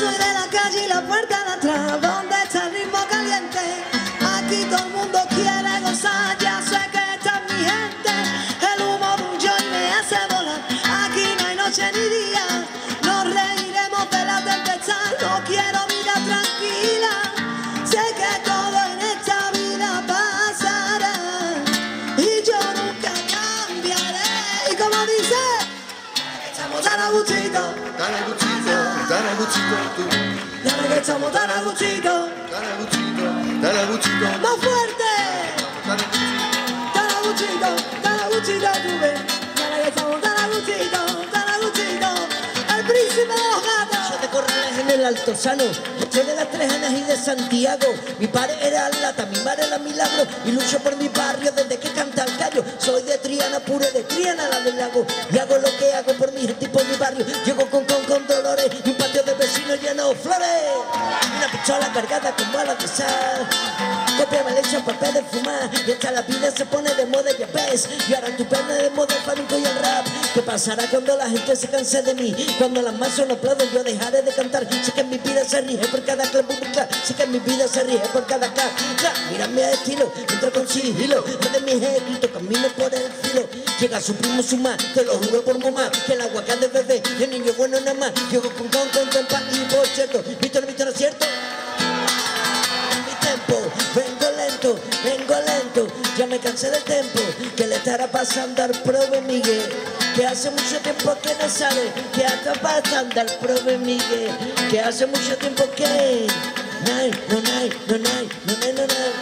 Sobre la calle y la puerta de atrás, donde está el ritmo caliente, aquí todo el mundo quiere gozar. 달아붙이고 달아붙이고 달아붙이고 tú. 나를 개쳐 못 알아붙이고 달아붙이고 달아붙이고 Más fuerte Corrales en el Altozano, soy de las tres Anas y de Santiago. Mi padre era lata, mi madre era milagro y lucho por mi barrio desde que canta el gallo. Soy de Triana, pure de Triana, la del lago. Y hago lo que hago por mi gente y por mi barrio. Llego con con, con dolores y un patio de vecinos lleno de flores. Una pistola cargada con balas de sal. Hecha papel de fumar y hasta la vida se pone de moda ya ves. Y ahora tu pena de moda el flamenco y el rap. ¿Qué pasará cuando la gente se canse de mí? Cuando las masas no aplauden yo dejaré de cantar. Sé que mi vida se rige por cada clap Sé que mi vida se rige por cada clap Mira mi estilo, entro con sigilo. De mis escritos, camino por el filo. Llega su primo su más, te lo juro por mamá Que el aguacate bebé, el niño bueno nada más. Llego con con con compa y por cierto Víctor, Víctor, ¿no es cierto? Me cansé del tempo, que le estará pasando al prove Miguel, que hace mucho tiempo que no sale, que está pasando al prove Miguel, que hace mucho tiempo que, nay, no, nay, no, nay, no, nay, no, nay,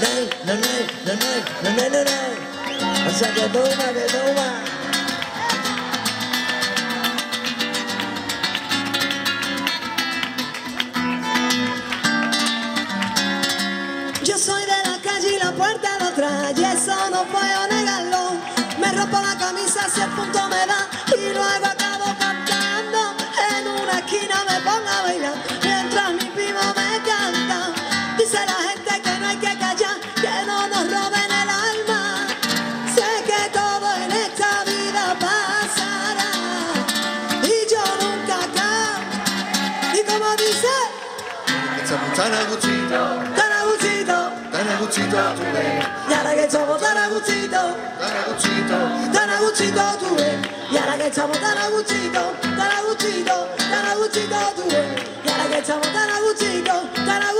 nay, no, nay, no, nay, no, nay, no, nay, o sea que toma, que toma. Si el punto me da y luego acabo cantando. En una esquina me pongo a bailar mientras mi primo me canta. Dice la gente que no hay que callar, que no nos roben el alma. Sé que todo en esta vida pasará y yo nunca cambio. Y como dice, Estamos tan a gustito, tan a gustito. tan a gustito tú ves. Y ahora que estamos tan a gustito, Tan a tú ves. Y ahora que estamos tan a tan a tan a ves. Y ahora que estamos tan a tan a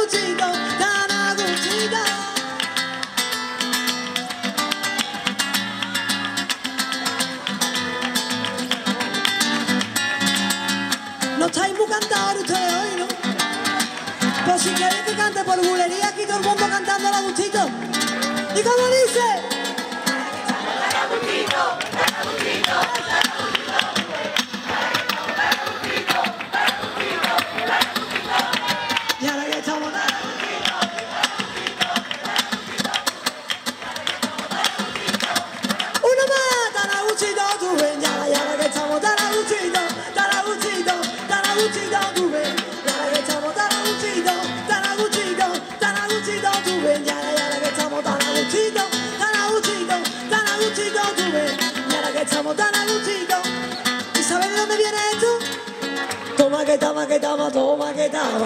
tan a. No estáis muy cantadores ustedes hoy, ¿no? Pues si queréis que cante por bulería, aquí todo el mundo cantando a gustito. ¿Y cómo dice?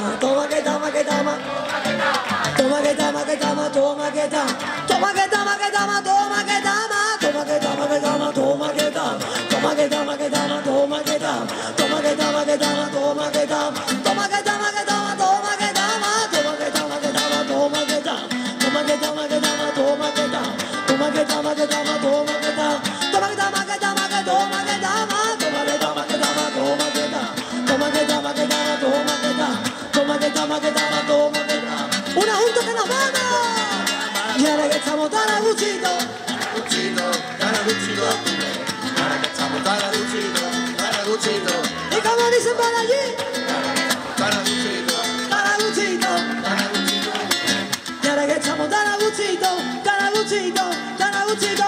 Que tama, toma que tama, que tama. Toma que tama, que tama, toma que tama. Toma que tama, que tama, toma que tama. Toma que tama, que tama, toma que tama. Toma que tama, que tama, toma que tama. Toma que tama, que tama, toma que tama. Toma que tama, que tama, toma que tama. Toma que tama, que tama, toma que tama. Toma que tama, que tama, toma que tama. Toma que tama, que tama, toma que tama. Toma cacciamo dalla lucida, dalla lucida, dalla lucida, dalla cacciamo dalla lucida, dalla lucida.